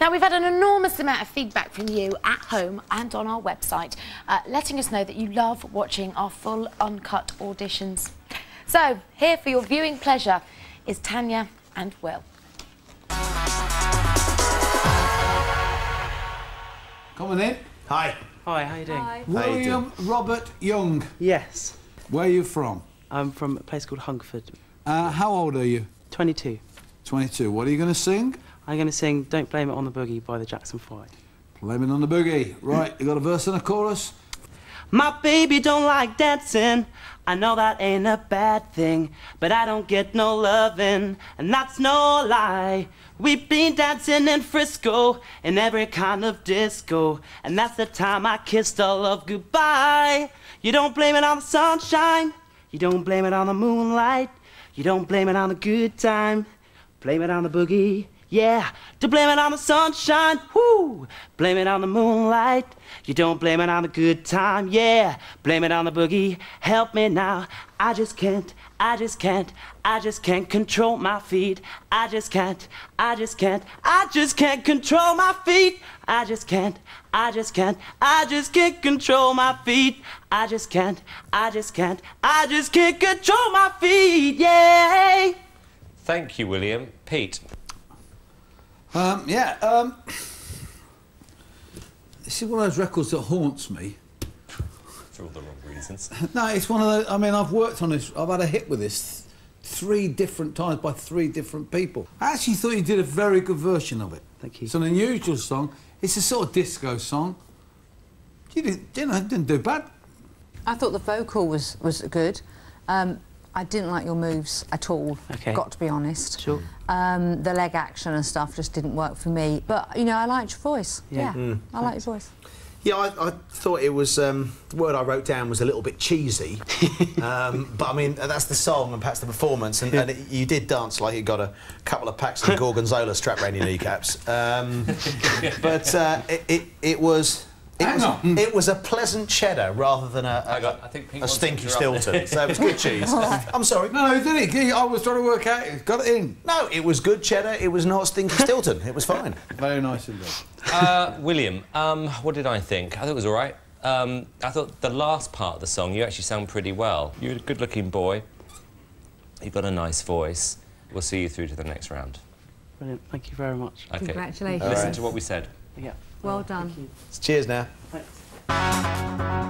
Now, we've had an enormous amount of feedback from you at home and on our website, uh, letting us know that you love watching our full uncut auditions. So, here for your viewing pleasure is Tanya and Will. Come on in. Hi. Hi, how are you doing? How you William Robert Young. Yes. Where are you from? I'm from a place called Hungerford. Uh, how old are you? 22. 22. What are you going to sing? I'm going to sing Don't Blame It on the Boogie by the Jackson 5. Blame It on the boogie. Right, you got a verse and a chorus? My baby don't like dancing. I know that ain't a bad thing, but I don't get no loving, and that's no lie. We've been dancing in Frisco in every kind of disco, and that's the time I kissed all love goodbye. You don't blame it on the sunshine, you don't blame it on the moonlight, you don't blame it on the good time, blame it on the boogie. Yeah, to blame it on the sunshine, whoo, blame it on the moonlight. You don't blame it on the good time, yeah, blame it on the boogie. Help me now, I just can't, I just can't, I just can't control my feet. I just can't, I just can't, I just can't control my feet. I just can't, I just can't, I just can't control my feet. I just can't, I just can't, I just can't control my feet, yeah. Thank you, William. Pete. Um, yeah, um, this is one of those records that haunts me. For all the wrong reasons. No, it's one of those, I mean, I've worked on this, I've had a hit with this three different times by three different people. I actually thought you did a very good version of it. Thank you. It's an unusual song. It's a sort of disco song. You didn't, you know, didn't do bad. I thought the vocal was, was good. Um, I didn't like your moves at all, Okay. got to be honest. Sure. Um, the leg action and stuff just didn't work for me. But, you know, I liked your voice. Yeah. Yeah, I like your voice. Yeah, I, I thought it was. Um, the word I wrote down was a little bit cheesy, um, but I mean that's the song and perhaps the performance, and, and it, you did dance like you got a couple of packs of Gorgonzola strapped around your kneecaps. Um, but uh, it, it, it was. It Hang was, on. it was a pleasant cheddar rather than a, a, Hang I think a stinky Stilton. so it was good cheese. I'm sorry. No, he did it. I was trying to work out. It got it in. No, it was good cheddar. It was not stinky Stilton. It was fine. Very nice indeed. Uh, William, um, what did I think? I thought it was all right. Um, I thought the last part of the song, you actually sound pretty well. You're a good-looking boy. You've got a nice voice. We'll see you through to the next round. Brilliant. Thank you very much. Okay. Congratulations. All Listen to what we said. Yeah. Well done. Cheers now. Thanks.